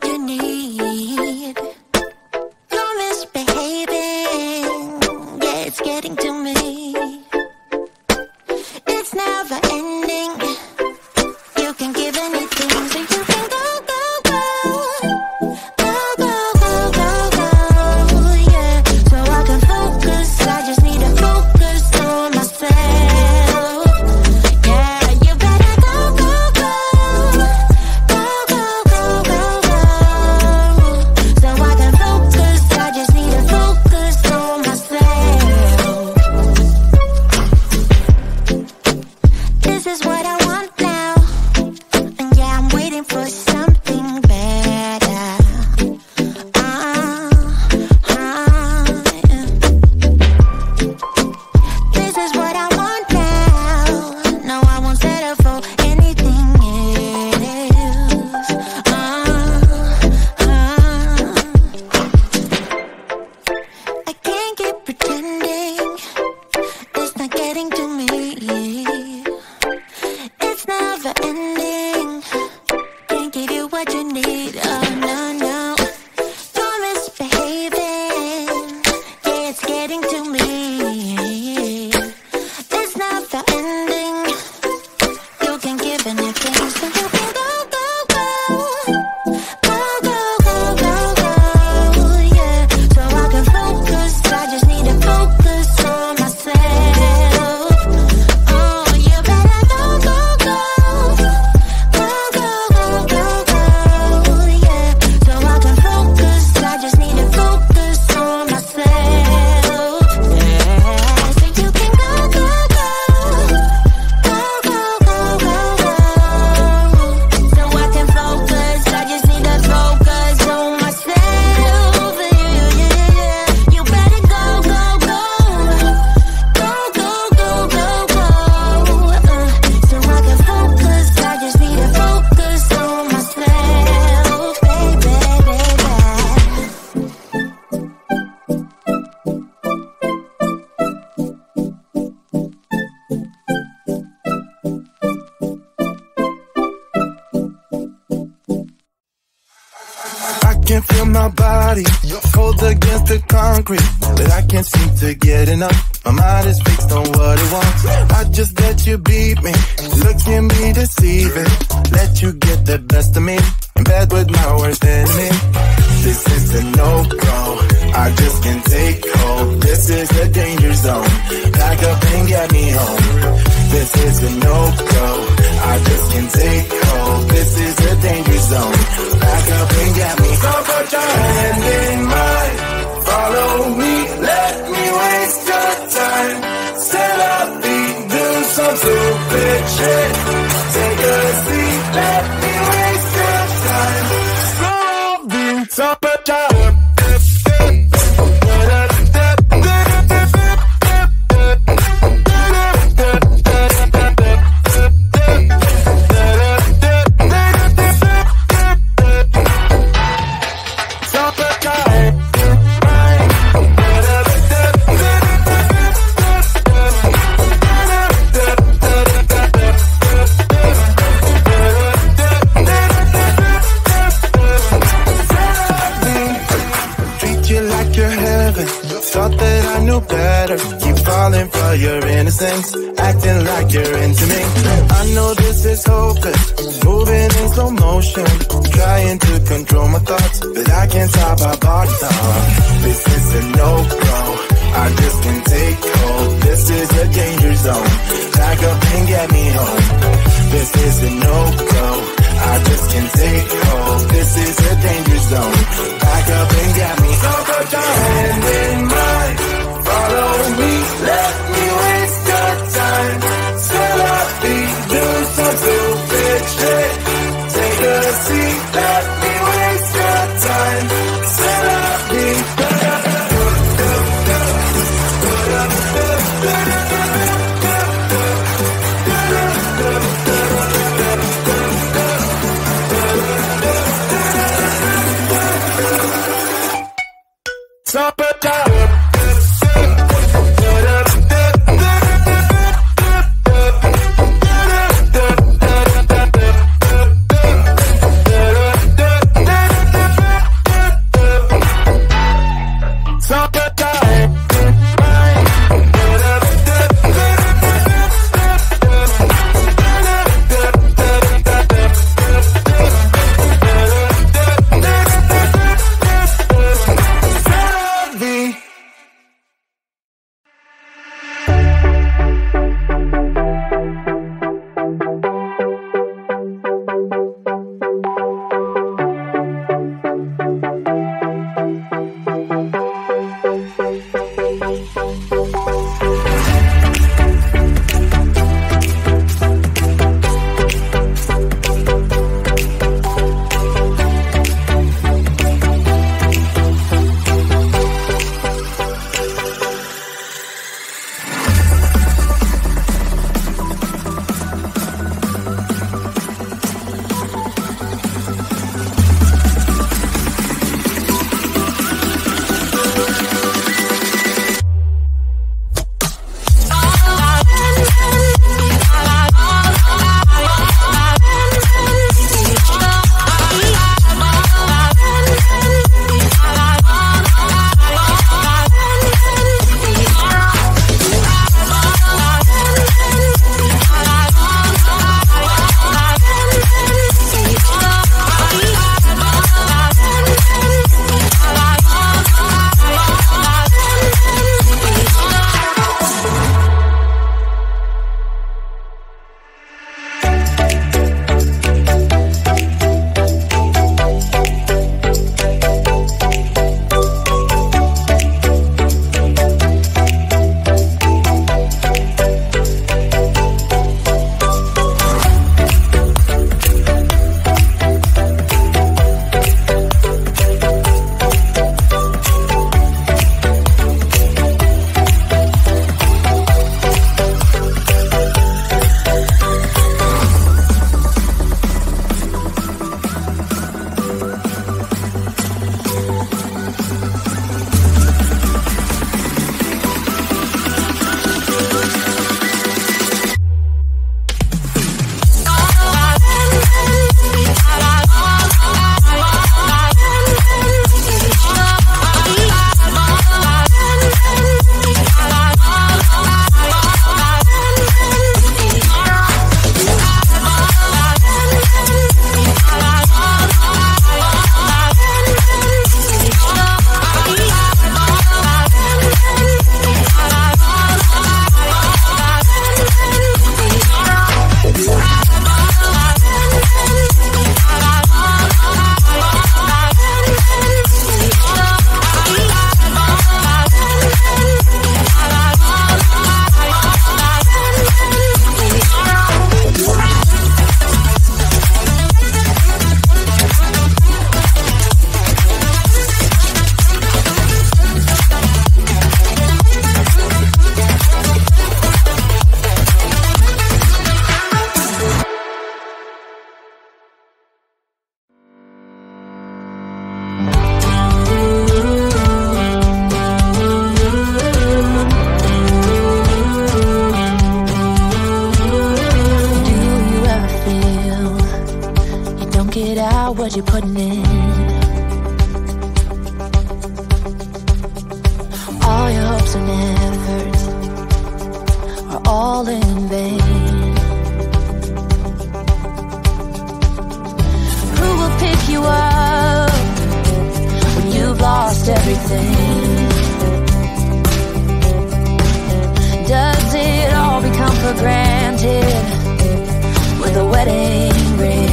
what you need. My body, cold against the concrete, but I can't seem to get enough. My mind is fixed on what it wants. I just let you beat me, look at me deceiving, let you get the best of me, in bed with my worst enemy. This is a no-go, I just can't take hold. This is a danger zone, back up and get me home. This is a no-go, I just can't take hold. This is a danger zone, back up and get me. So put your hand in mine, follow me, let me waste your time. Set up beat, do some stupid shit. Thoughts, but I can't stop our body talk. This is a no-go. I just can't take hold. This is a danger zone. Back up and get me home. This is a no-go. I just can't take hold. This is a danger zone. Back up and get me. So put your hand in mine. Follow me. Let me waste your time. Still up, do some stupid shit. Take a seat. Let what you're putting in. All your hopes and efforts are all in vain. Who will pick you up when you've lost everything? Does it all become for granted with a wedding ring?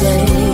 day.